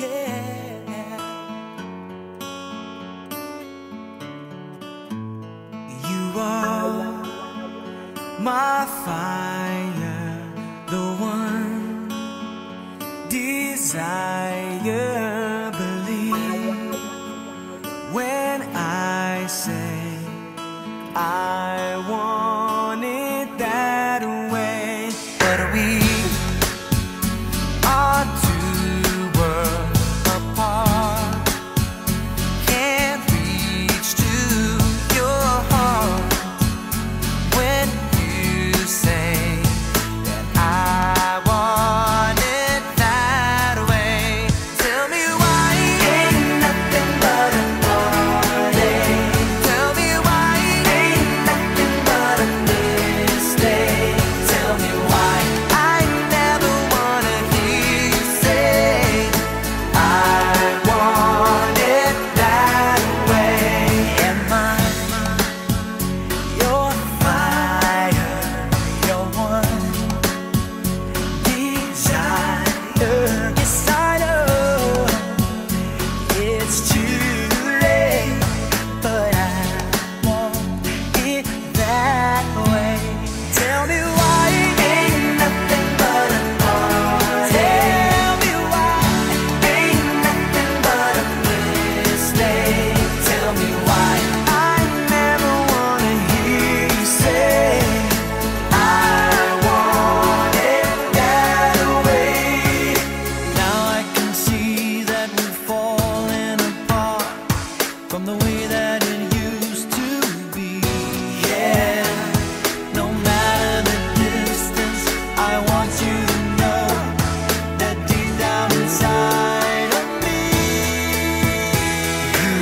You are my fire, the one desire. Believe when I say. it's too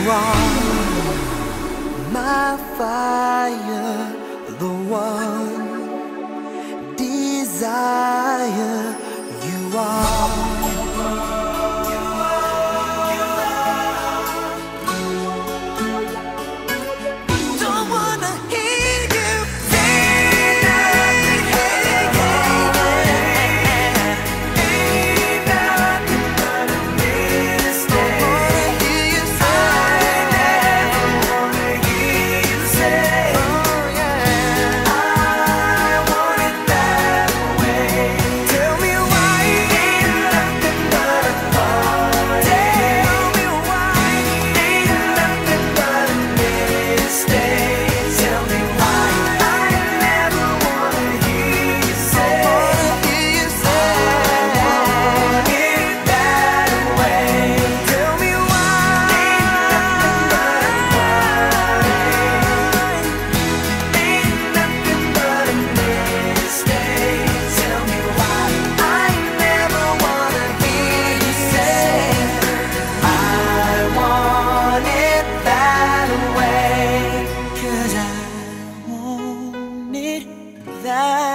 you are my fire, the one desire you are. nada.